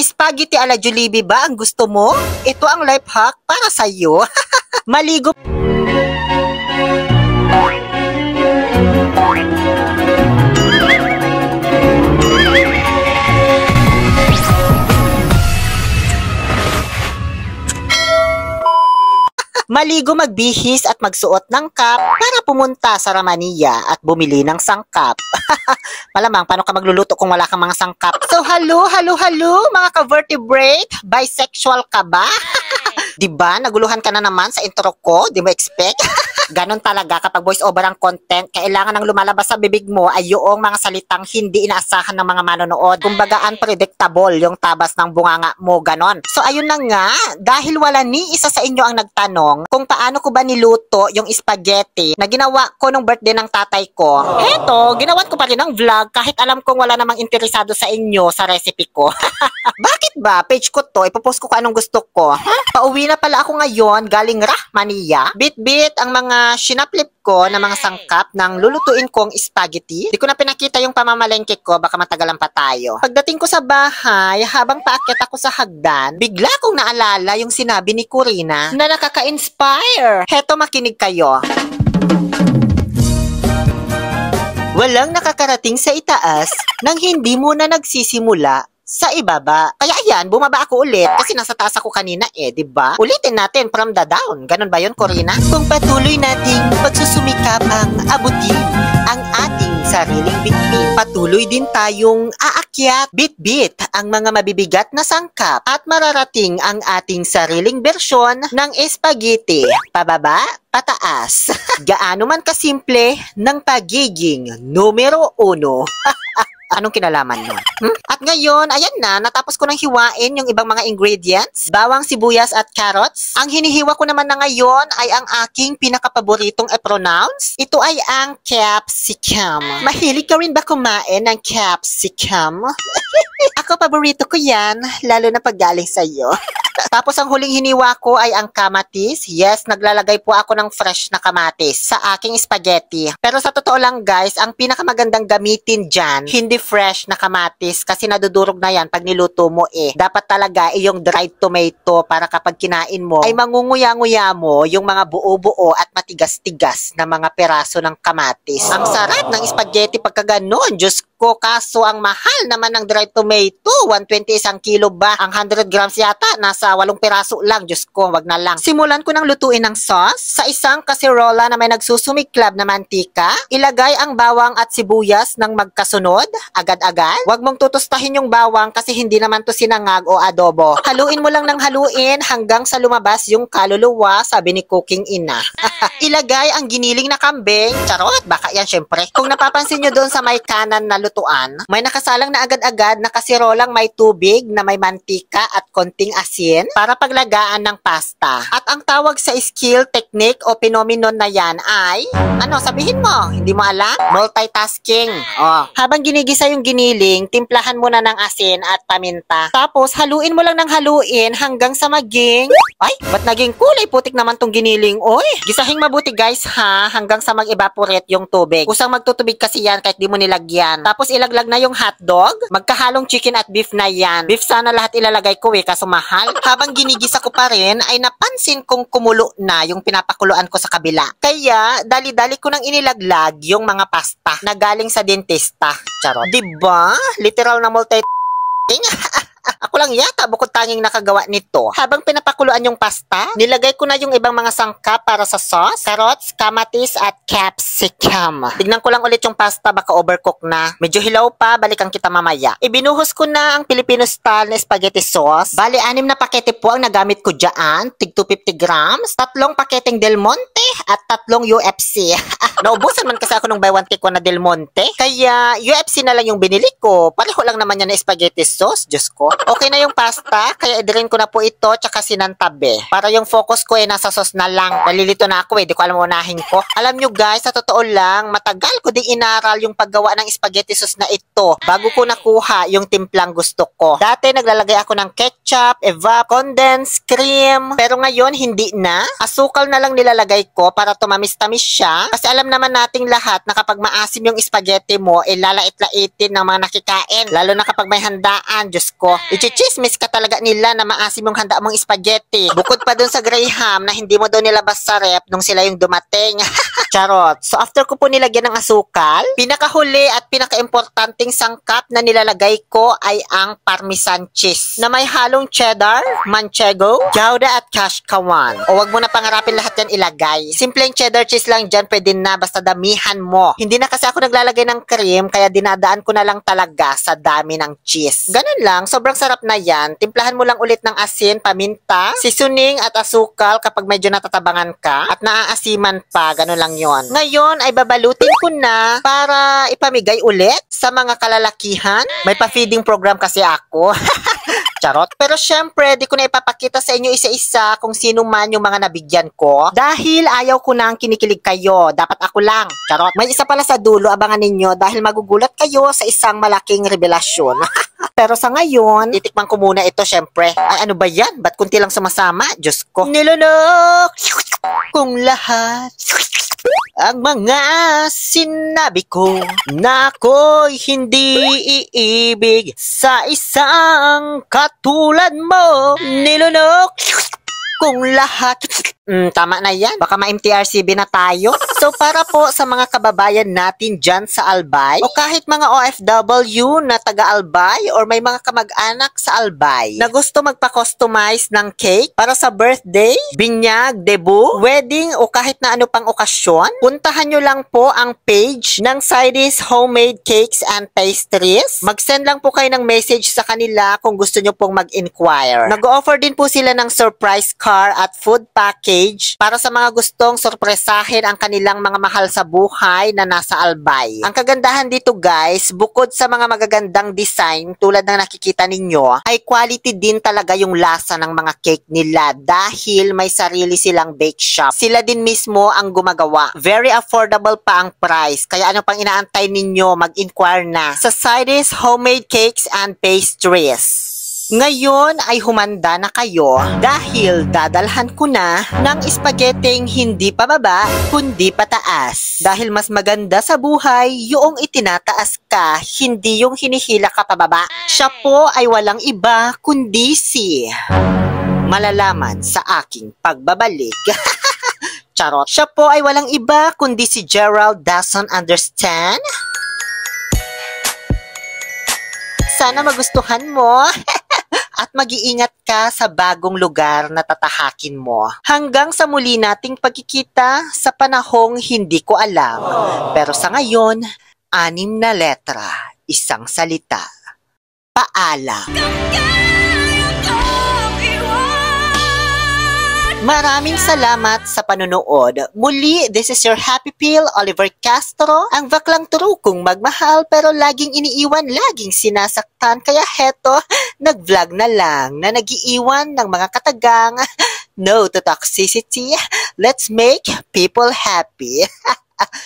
Spaghetti ala Jollibee ba ang gusto mo? Ito ang life hack para sa'yo. Maligo Maligo magbihis at magsuot ng cap para pumunta sa Ramania at bumili ng sangkap. Malamang, paano ka magluluto kung wala kang mga sangkap? So, hello, hello, hello, mga ka-vertebrate? Bisexual ka ba? Di ba? Naguluhan ka na naman sa intro ko? Di mo expect? Ganon talaga kapag voice over ang content, kailangan ng lumalabas sa bibig mo ay yung mga salitang hindi inaasahan ng mga manonood. Kumbaga unpredictable yung tabas ng bunganga mo, ganon. So ayun na nga, dahil wala ni isa sa inyo ang nagtanong kung paano ko ba niluto yung spaghetti na ginawa ko nung birthday ng tatay ko. Heto, ginawan ko pa rin ng vlog kahit alam kong wala namang interesado sa inyo sa recipe ko. Bakit ba? Page ko to, ipopost ko kung anong gusto ko. Pauwi na pala ako ngayon galing Rahmania. Bit-bit ang mga sinaplip ko na mga sangkap ng lulutuin kong spaghetti. Di ko na pinakita yung pamamalengke ko, baka matagalan pa tayo. Pagdating ko sa bahay, habang paakyat ako sa hagdan, bigla kong naalala yung sinabi ni Corina na nakaka-inspire. Heto makinig kayo. Walang nakakarating sa itaas nang hindi muna nagsisimula sa ibaba. Kaya ayan, bumaba ako ulit kasi nasa taas ako kanina eh, di ba? Ulitin natin from the down. Ganon ba yun, Corina? Kung patuloy nating pagsusumikap ang abutin ang ating sariling bitbit, patuloy din tayong aakyat bit-bit ang mga mabibigat na sangkap at mararating ang ating sariling bersyon ng espaghetti. Pababa, pataas. Gaano man kasimple ng pagiging numero uno. Anong kinalaman nun? Hmm? At ngayon, ayan na, natapos ko nang hiwain yung ibang mga ingredients, bawang, sibuyas at carrots. Ang hinihiwa ko naman na ngayon ay ang aking pinakapaboritong e-pronounce. Ito ay ang capsicum. Mahilig ka rin ba kumain ng capsicum? Ako, paborito ko yan, lalo na pag galing sa'yo. Tapos ang huling hiniwa ko ay ang kamatis. Yes, naglalagay po ako ng fresh na kamatis sa aking spaghetti. Pero sa totoo lang guys, ang pinakamagandang gamitin dyan, hindi fresh na kamatis kasi nadudurog na yan pag niluto mo eh. Dapat talaga eh, dried tomato para kapag kinain mo ay mangunguya-nguya mo yung mga buo-buo at matigas-tigas na mga peraso ng kamatis. Ang sarap ng spaghetti pagka ganun. Diyos ko, kaso ang mahal naman ng dried tomato. 120 isang kilo ba? Ang 100 grams yata, nasa 8 piraso lang. Diyos ko, wag na lang. Simulan ko ng lutuin ng sauce. Sa isang kaserola na may nagsusumiklab na mantika, ilagay ang bawang at sibuyas ng magkasunod, agad-agad. Huwag mong tutustahin yung bawang kasi hindi naman to sinangag o adobo. Haluin mo lang ng haluin hanggang sa lumabas yung kaluluwa, sabi ni Cooking Ina. ilagay ang giniling na kambing. Charot, baka yan syempre. Kung napapansin nyo doon sa may kanan na lutuan, may nakasalang na agad-agad na kasirolang may tubig na may mantika at konting asin para paglagaan ng pasta. At ang tawag sa skill, technique o phenomenon na yan ay, ano, sabihin mo, hindi mo alam? Multitasking. Oh. Habang ginigisa yung giniling, timplahan mo na ng asin at paminta. Tapos, haluin mo lang ng haluin hanggang sa maging, ay, ba't naging kulay putik naman tong giniling? Oy, gisahing mabuti guys ha, hanggang sa mag-evaporate yung tubig. Kusang magtutubig kasi yan kahit di mo nilagyan. Tapos, ilaglag na yung hotdog. Magkahalong chicken at beef na yan. Beef sana lahat ilalagay ko eh, kaso mahal. Habang ginigisa ko pa rin, ay napansin kong kumulo na yung pinapakuluan ko sa kabila. Kaya, dali-dali ko nang inilaglag yung mga pasta na galing sa dentista. Charot. Diba? Literal na multi Ako lang yata bukod tanging nakagawa nito. Habang pinapakuluan yung pasta, nilagay ko na yung ibang mga sangkap para sa sauce, carrots, kamatis at capsicum. Tignan ko lang ulit yung pasta baka overcook na. Medyo hilaw pa, balikan kita mamaya. Ibinuhos ko na ang Filipino style na spaghetti sauce. Bali, anim na pakete po ang nagamit ko dyan. Tig 250 grams, tatlong paketeng Del Monte at tatlong UFC. Naubusan man kasi ako nung buy one take one na Del Monte. Kaya UFC na lang yung binili ko. Pareho lang naman yan na spaghetti sauce. Diyos ko. Okay na yung pasta. Kaya idirin ko na po ito tsaka sinantabi. Para yung focus ko eh nasa sauce na lang. Nalilito na ako eh, di ko alam unahin ko. Alam nyo guys, sa totoo lang, matagal ko ding inaral yung paggawa ng spaghetti sauce na ito bago ko nakuha yung timplang gusto ko. Dati naglalagay ako ng ketchup, evap, condensed cream, pero ngayon hindi na. Asukal na lang nilalagay ko para tumamis-tamis siya. Kasi alam naman nating lahat na kapag maasim yung spaghetti mo, eh lalait-laitin ng mga nakikain. Lalo na kapag may handaan, Diyos ko. Ichichismis ka talaga nila na maasim yung handa mong spaghetti. Bukod pa dun sa Graham na hindi mo daw nilabas sa rep nung sila yung dumating. Charot. So after ko po nilagyan ng asukal, pinakahuli at pinakaimportanteng sangkap na nilalagay ko ay ang parmesan cheese na may halong cheddar, manchego, gouda at kashkawan. O wag mo na pangarapin lahat yan ilagay. Simpleng cheddar cheese lang dyan pwede na basta damihan mo. Hindi na kasi ako naglalagay ng cream kaya dinadaan ko na lang talaga sa dami ng cheese. Ganun lang, sobrang sarap na yan. Timplahan mo lang ulit ng asin, paminta, seasoning at asukal kapag medyo natatabangan ka at naaasiman pa, ganun lang yon. Ngayon ay babalutin ko na para ipamigay ulit sa mga kalalakihan. May pa-feeding program kasi ako. Charot. Pero syempre, di ko na ipapakita sa inyo isa-isa kung sino man yung mga nabigyan ko. Dahil ayaw ko na ang kinikilig kayo. Dapat ako lang. Charot. May isa pala sa dulo, abangan ninyo dahil magugulat kayo sa isang malaking revelasyon. Pero sa ngayon, titikman ko muna ito syempre. Ay ano ba yan? Ba't kunti lang sumasama? Diyos ko. Nilunok! Kung lahat ang mga sinabi ko na ako'y hindi iibig sa isang katulad mo. Nilunok kung lahat Mm, tama na yan. Baka ma-MTRCB na tayo. So para po sa mga kababayan natin dyan sa Albay o kahit mga OFW na taga Albay or may mga kamag-anak sa Albay na gusto magpa-customize ng cake para sa birthday, binyag, debut, wedding o kahit na ano pang okasyon, puntahan nyo lang po ang page ng Sides Homemade Cakes and Pastries. Mag-send lang po kayo ng message sa kanila kung gusto nyo pong mag-inquire. Nag-offer din po sila ng surprise car at food package page para sa mga gustong sorpresahin ang kanilang mga mahal sa buhay na nasa Albay. Ang kagandahan dito guys, bukod sa mga magagandang design tulad ng nakikita ninyo, ay quality din talaga yung lasa ng mga cake nila dahil may sarili silang bake shop. Sila din mismo ang gumagawa. Very affordable pa ang price. Kaya ano pang inaantay ninyo, mag-inquire na sa Sides Homemade Cakes and Pastries. Ngayon ay humanda na kayo dahil dadalhan ko na ng spaghetting hindi pababa kundi pataas. Dahil mas maganda sa buhay yung itinataas ka, hindi yung hinihila ka pababa. Siya po ay walang iba kundi si malalaman sa aking pagbabalik. Charot. Siya po ay walang iba kundi si Gerald doesn't understand. Sana magustuhan mo. at mag-iingat ka sa bagong lugar na tatahakin mo. Hanggang sa muli nating pagkikita sa panahong hindi ko alam. Pero sa ngayon, anim na letra, isang salita. Paalam. Maraming salamat sa panonood. Muli, this is your Happy Pill, Oliver Castro. Ang baklang turo kong magmahal pero laging iniiwan, laging sinasaktan. Kaya heto, nag-vlog na lang na nagiiwan ng mga katagang. No to toxicity. Let's make people happy.